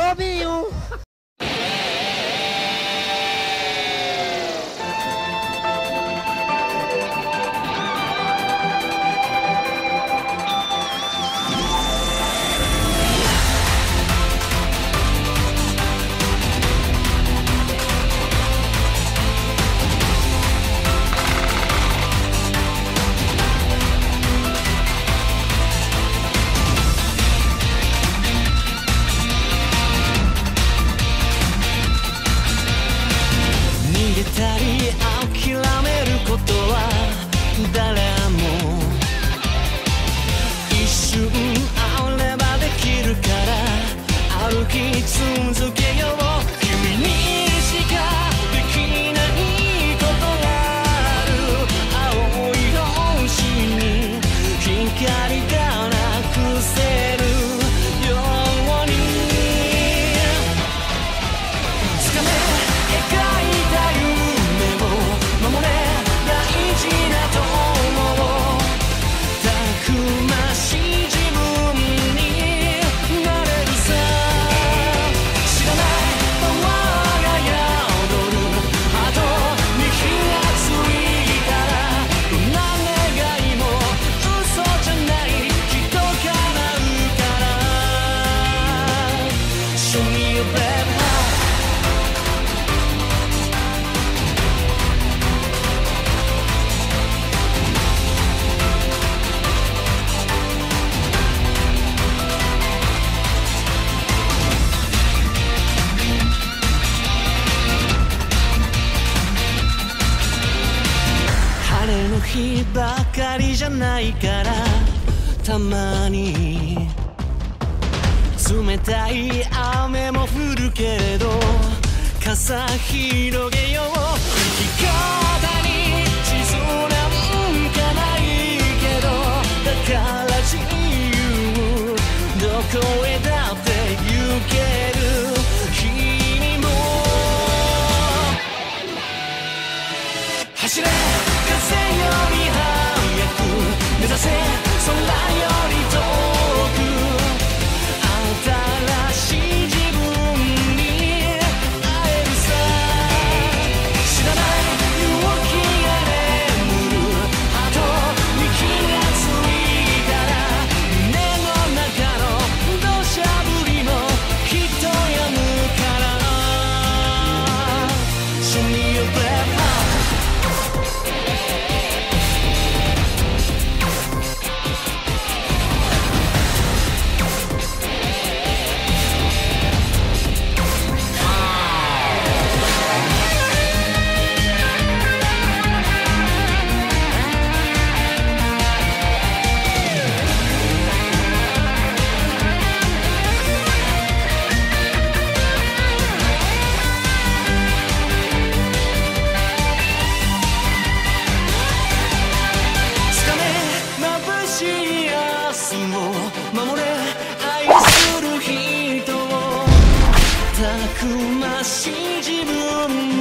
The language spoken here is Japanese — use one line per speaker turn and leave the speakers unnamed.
Bobinho. がなくせ「彼の日ばかりじゃないからたまに」冷たい雨も降るけれど傘広げよう。生き方に地図なんかないけどだから自由どこへだって行ける君も走れくましい自分